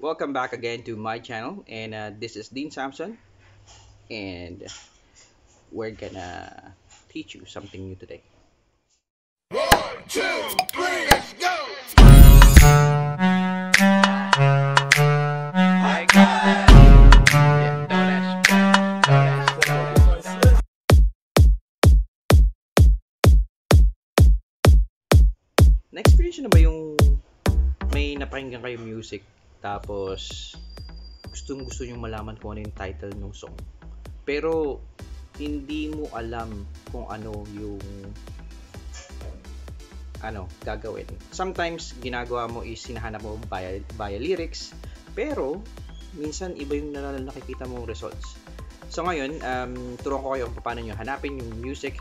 Welcome back again to my channel and uh, this is Dean Sampson and we're gonna teach you something new today. One, two, three, let's go! Na-experience nyo na ba yung may napakinggan kayo music tapos gustong gusto nyo malaman kung ano yung title ng song. Pero hindi mo alam kung ano yung ano gagawin. Sometimes ginagawa mo is hinahanap mo via, via lyrics pero minsan iba yung nakikita mong results. So ngayon um, turuan ko kayo kung paano nyo hanapin yung music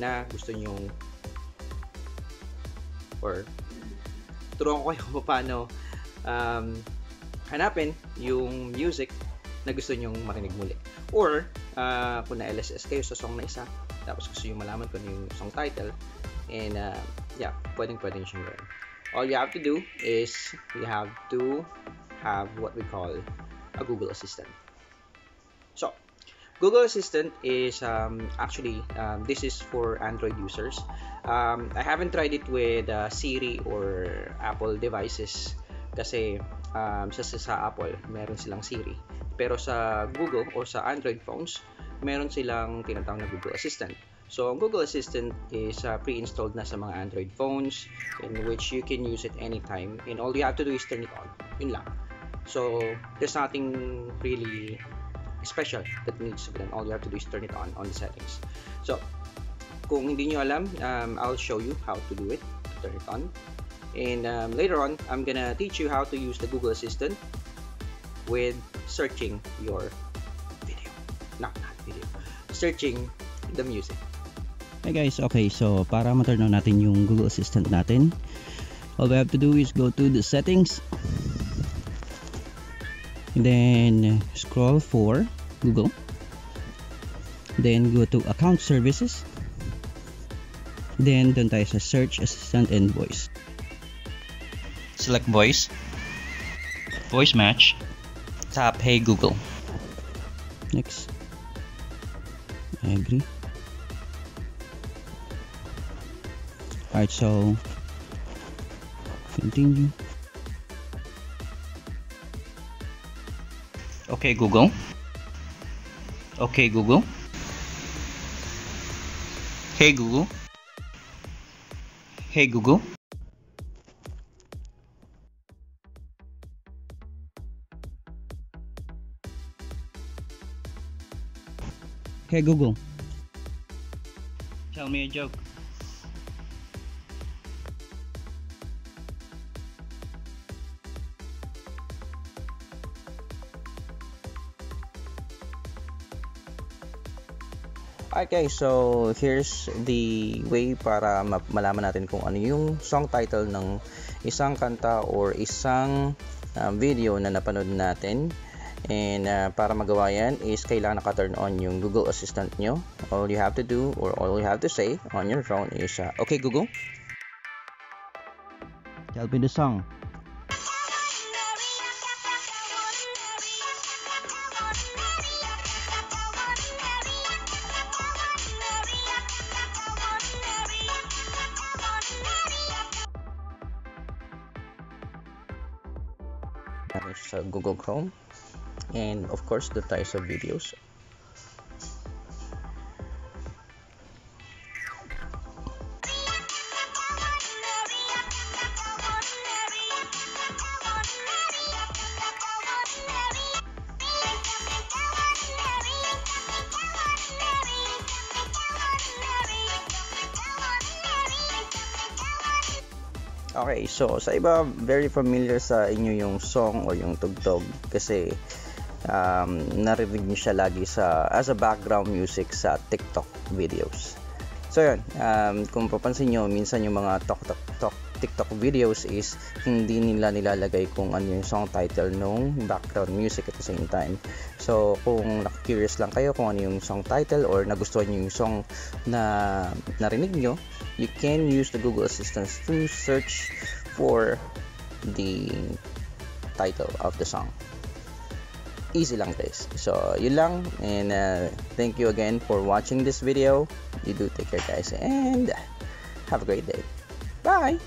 na gusto nyo or turuan ko kayo kung paano um, hanapin yung music na gusto nyong marinig muli. Or, uh, kung na-LSS kayo sa song na isa, tapos gusto nyo malaman kung ano yung song title, and uh, yeah, pwedeng pwedeng siyang gawin. All you have to do is, you have to have what we call a Google Assistant. So, Google Assistant is um, actually, um, this is for Android users. Um, I haven't tried it with uh, Siri or Apple devices kasi um, sa, sa Apple meron silang Siri. Pero sa Google or sa Android phones, meron silang tinatawag na Google Assistant. So, ang Google Assistant is uh, pre-installed na sa mga Android phones in which you can use it anytime and all you have to do is turn it on. Yun lang. So, there's nothing really special that needs to be done. All you have to do is turn it on on the settings. So, kung hindi nyo alam, um, I'll show you how to do it. Turn it on. And um, later on, I'm gonna teach you how to use the Google Assistant with searching your video. Not, not video. Searching the music. Hey guys, okay, so para ma-turn on natin yung Google Assistant natin, all we have to do is go to the settings, then scroll for Google, then go to account services, then doon tayo sa search assistant and voice. Select voice, voice match, tap hey Google. Next, I agree. Alright, so continue. Okay, Google. Okay, Google. Hey, Google. Hey, Google. Hey, Google. Tell me a joke. Okay, so here's the way para ma- malaman natin kung ano yung song title ng isang kanta or isang uh, video na napanood natin. And uh, para magawa yan is kailangan naka-turn on yung Google Assistant nyo. All you have to do or all you have to say on your phone is, uh, okay Google, Tell me the song. sa Google Chrome. And of course, doon tayo sa videos. Okay, so sa iba very familiar sa inyo yung song or yung tugtog kasi um, narinig niyo siya lagi sa as a background music sa TikTok videos. So yun, um, kung papansin nyo, minsan yung mga tok, tok, tok, TikTok videos is hindi nila nilalagay kung ano yung song title nung background music at the same time. So kung curious lang kayo kung ano yung song title or nagustuhan nyo yung song na narinig nyo, you can use the Google Assistant to search for the title of the song. Easy lang guys. So, yun lang. And uh, thank you again for watching this video. You do take care guys. And have a great day. Bye!